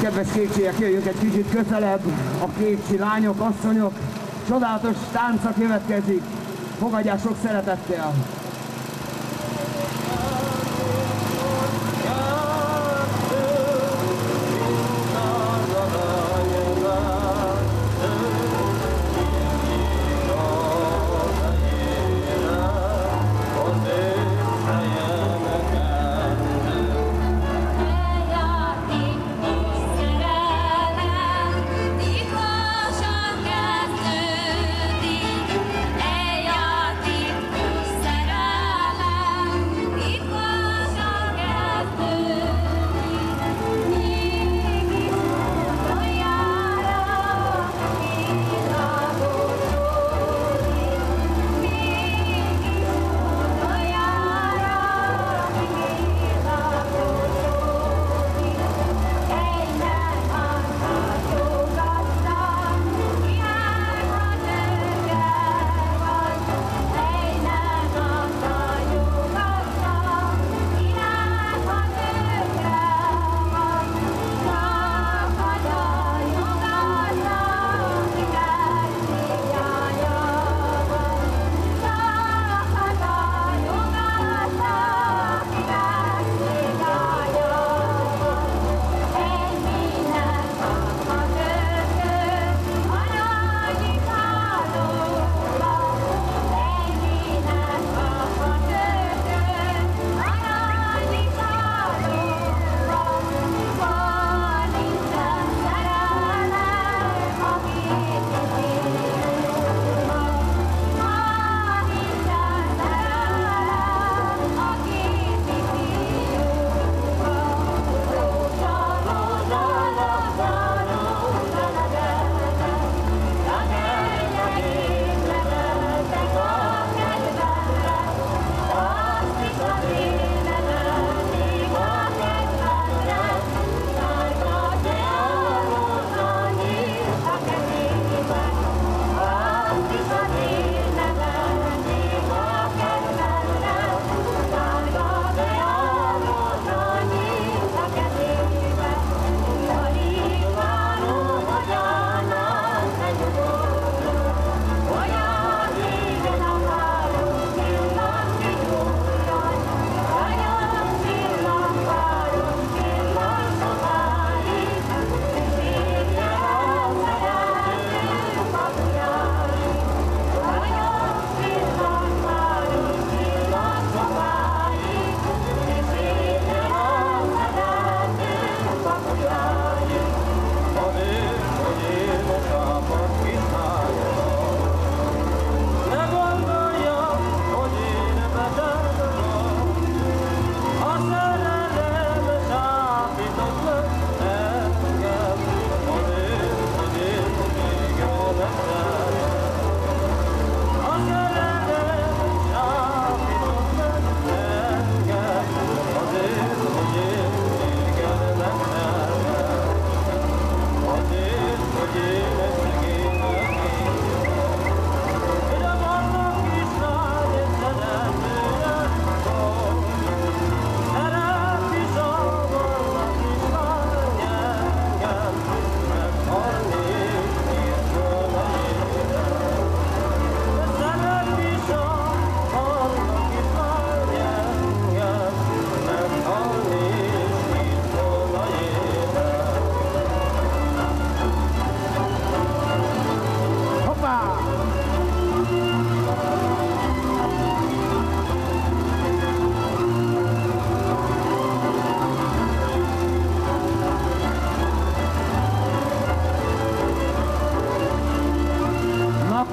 Kedves kécsiek, jöjjünk egy kicsit közelebb, a kécsi lányok, asszonyok, csodálatos táncak következik, fogadják sok szeretettel!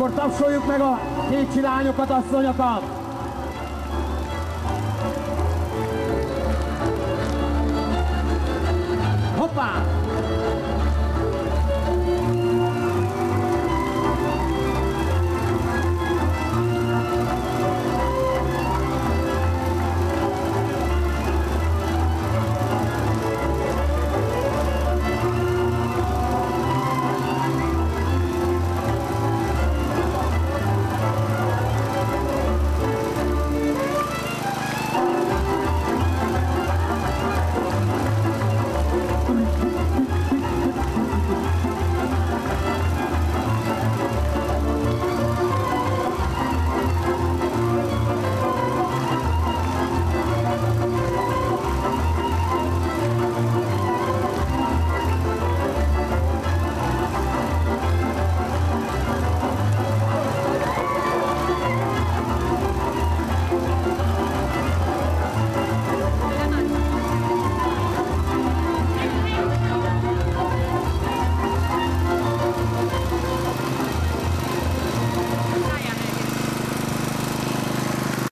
akkor tapsoljuk meg a kécsi lányokat, asszonyokat!